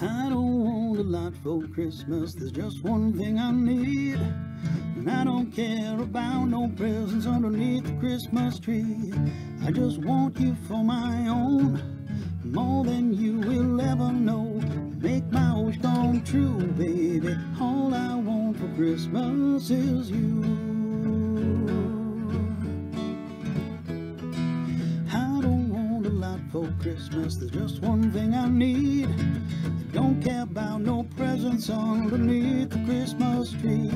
I don't want a lot for Christmas, there's just one thing I need. And I don't care about no presents underneath the Christmas tree. I just want you for my own, more than you will ever know. Make my wish come true, baby. All I want for Christmas is you. For Christmas, there's just one thing I need. I Don't care about no presents underneath the Christmas tree.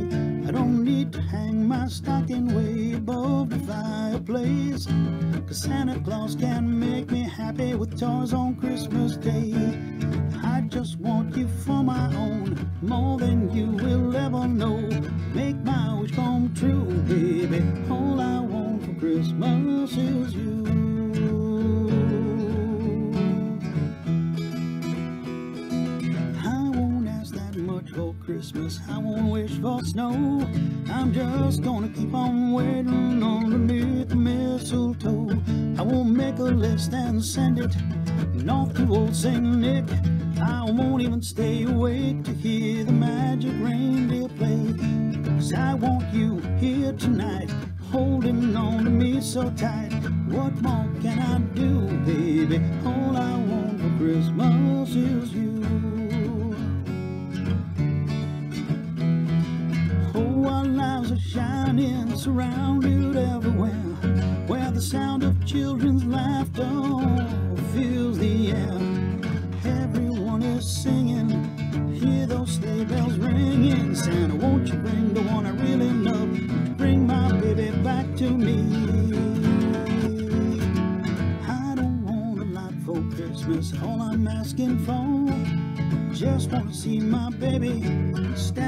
I don't need to hang my stocking way above the fireplace. Cause Santa Claus can make me happy with toys on Christmas Day. I just want you for my own, more than you will ever know. Make my wish come true, baby. All I want for Christmas is you. For Christmas. I won't wish for snow. I'm just gonna keep on waiting underneath the mistletoe. I won't make a list and send it north to old Saint Nick. I won't even stay awake to hear the magic reindeer play. Cause I want you here tonight, holding on to me so tight. What more can I do, baby? All I want for Christmas is you. Shining, surrounded everywhere, where the sound of children's laughter fills the air. Everyone is singing, hear those sleigh bells ringing. Santa, won't you bring the one I really love? Bring my baby back to me. I don't want a lot for Christmas, all I'm asking for. Just wanna see my baby standing